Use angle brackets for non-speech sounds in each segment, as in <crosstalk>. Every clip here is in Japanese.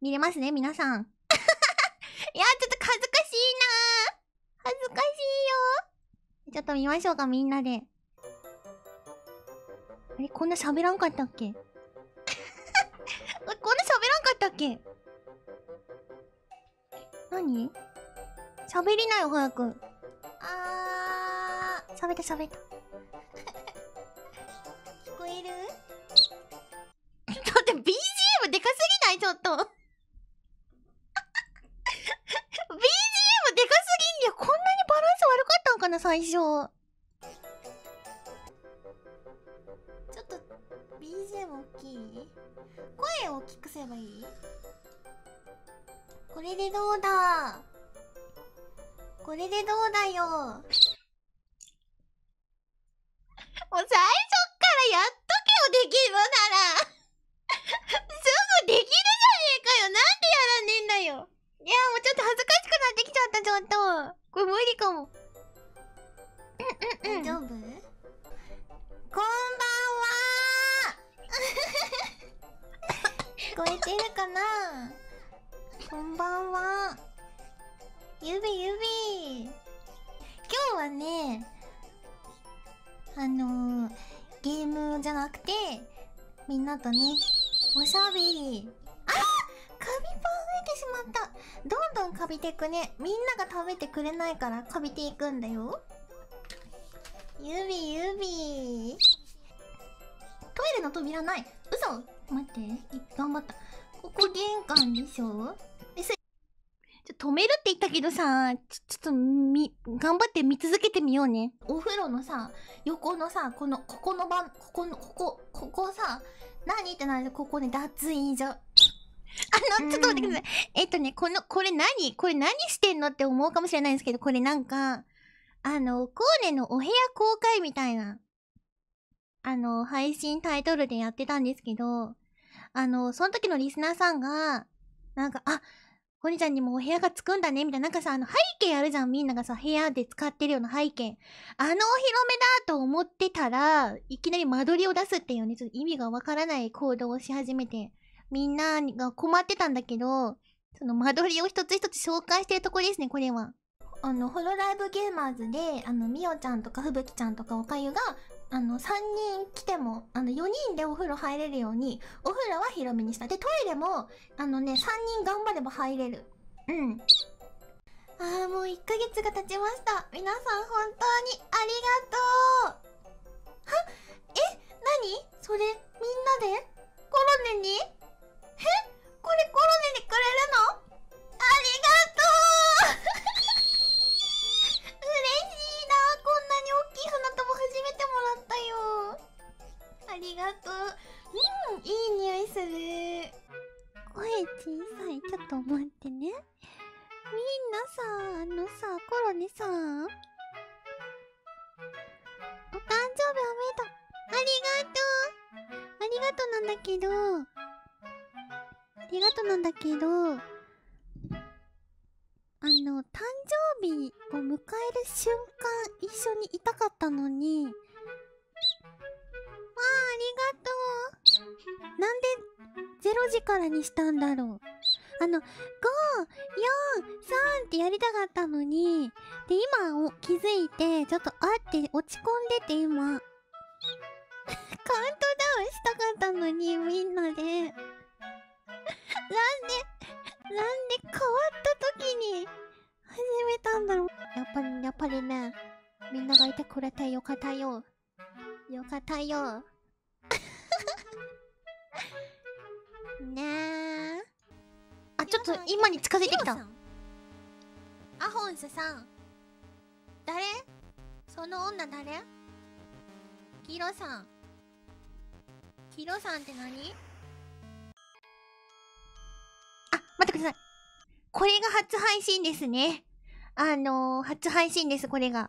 見れますね、皆さん。<laughs> いや、ちょっと恥ずかしいな恥ずかしいよ。ちょっと見ましょうか、みんなで。あれ、こんな喋らんかったっけ？<laughs> こんな喋らんかったっけ？何？喋りなよ、早く。あー、喋った喋った。<laughs> 聞こえる？だって BGM でかすぎない？ちょっと。BGM でかすぎんよ。こんなにバランス悪かったんかな、最初。ちょっと BGM 大きい？声を大きくすればいい？これでどうだ？これでどうだよ？てるかな？こんばんは。ゆびゆび。今日はねあのー、ゲームじゃなくてみんなとねおしゃべり。あカビパン増えてしまった。どんどんカビてくね。みんなが食べてくれないからカビていくんだよ。ゆびゆび。トイレの扉ない？嘘！待ってい頑張った。ここ玄関でしょ？えそれちょ止めるって言ったけどさちょちょっとみ頑張って見続けてみようね。お風呂のさ横のさこのここの番ここのここここさ何ってなるここね脱衣所。あの、ちょっと待ってください。えっとね、この、これ何？これ何してんのって思うかもしれないんですけど、これなんか、あの、コーネのお部屋公開みたいな、あの、配信タイトルでやってたんですけど、あの、その時のリスナーさんが、なんか、あ、コニちゃんにもお部屋がつくんだね、みたいな。なんかさ、あの、背景あるじゃん、みんながさ、部屋で使ってるような背景。あのお披露目だと思ってたら、いきなり間取りを出すっていうね、ちょっと意味がわからない行動をし始めて、みんなが困ってたんだけど、その間取りを一つ一つ紹介してるとこですね、これは。あの、ホロライブゲーマーズで、あの、みおちゃんとかふぶきちゃんとかおかゆが、あの、3人来ても、あの、4人でお風呂入れるように、お風呂は広めにした。で、トイレも、あのね、3人頑張れば入れる。うん。あー、もう1ヶ月が経ちました。皆さん本当にありがとう。は？え？何？それ、みんなで？コロネに？え？これコロネにくれるの？小さい。ちょっと待ってね。みんなさあのさコロネさお誕生日おめでとう。ありがとう。ありがとうなんだけど。ありがとうなんだけど、あの、誕生日を迎える瞬間一緒にいたかったのに、わあ、ありがとう。なんで0時からにしたんだろう。あの、5、4、3ってやりたかったのに、で、今お気づいて、ちょっとあって落ち込んでて今、<laughs> カウントダウンしたかったのに、みんなで。なんで、なんで変わった時に始めたんだろう。やっぱり、やっぱりね、みんながいてくれてよかったよ。よかったよ。ちょっと今に近づいてきた。アホンスさん。誰？その女誰？キロさん。キロさんって何？あ、待ってください。これが初配信ですね。あのー、初配信です、これが。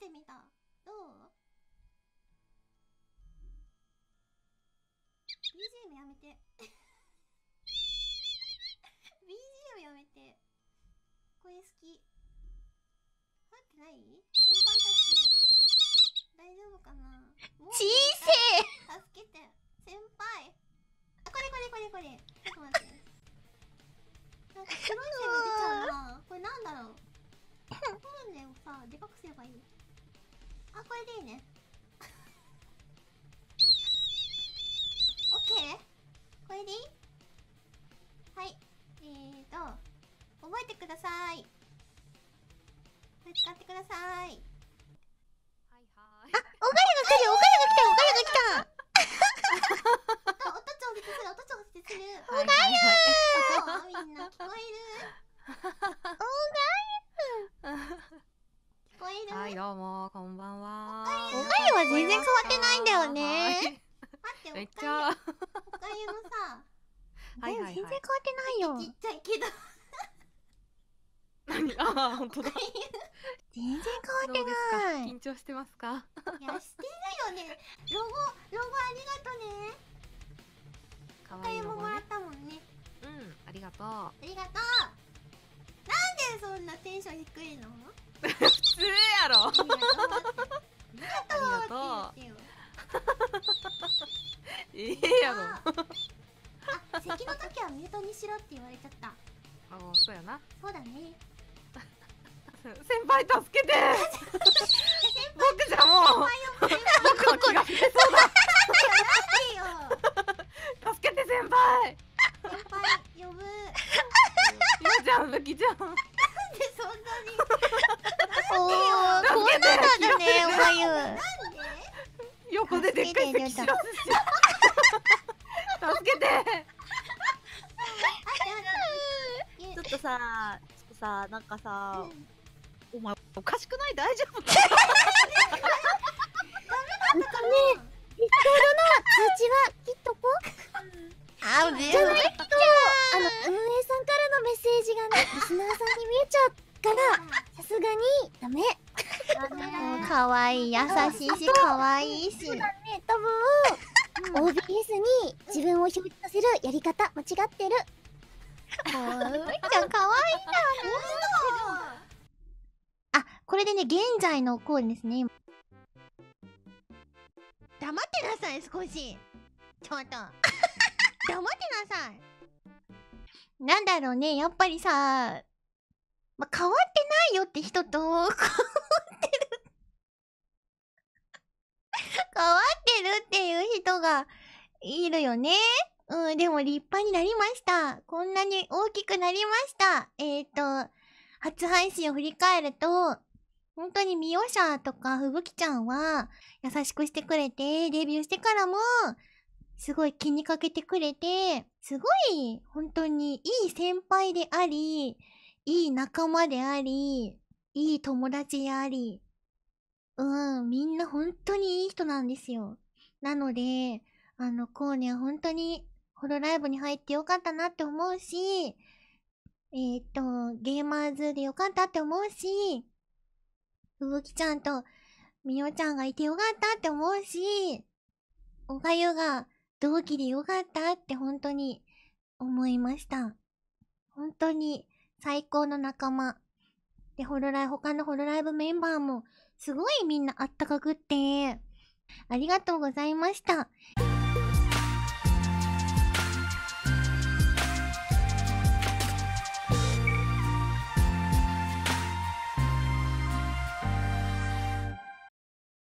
てみた。どう ?BGM やめて。<laughs> BGM やめて。これ好き。入ってない？審判たち。大丈夫かな？小せえ <laughs> 助けて。先輩。あこれこれこれこれ。ちょっと待って。なんか黒い線出ちゃうな。これなんだろう？プーンでもさでかくすればいいあこれでいいね。ってないんだよねはい。待って、めっちおかゃ。ゆ、おかゆのさ、はいはいはい全然変わってないよよ。ちっちゃいけど、何？<laughs> あー、本当だ。全然変わってない。緊張してますか？いや、してるよね。ロゴ、ロゴありがとね。か愛いのもねゆももらっ。たもんね。うん、ありがとう。ありがとう。なんでそんなテンション低いの？<laughs> 普通やろ。ありがとうって。ありがとう。って言ってよいいやろ。あ、あ咳の時はミュートにしろって言われちゃった。あ、そうやな。そうだね。先輩助けて。僕じゃもう。僕の気が触れそういいよ。だ。助けて先輩。先輩呼ぶ。ゆうちゃん、ぶきちゃん。でそんなに。おー、こんななんだね、おかゆ。なんで？横ででっかいらせし。助けて。ちょっとさ、ちょっとさ、なんかあ、さう、ん。お前おかしくない？大丈夫？OBS に自分を表示させるやり方間違ってる。もう、めっちゃんかわいいあ、これでね、現在のコールですね。黙ってなさい少し。ちょっと。黙ってなさい。なんだろうね、やっぱりさ、まあ、変わってないよって人と、変わってる。変わってるっていうがいるよね。うん、でも立派になりました。こんなに大きくなりました。えっ、ー、と、初配信を振り返ると、本当にミオシャとかふぶきちゃんは優しくしてくれて、デビューしてからも、すごい気にかけてくれて、すごい本当にいい先輩であり、いい仲間であり、いい友達であり、うん、みんな本当にいい人なんですよ。なので、あの、コーネは本当にホロライブに入ってよかったなって思うし、えーっと、ゲーマーズでよかったって思うし、ふぶきちゃんとみおちゃんがいてよかったって思うし、おがゆが同期でよかったって本当に思いました。本当に最高の仲間。で、ホロライ、他のホロライブメンバーもすごいみんなあったかくって、ありがとうございました。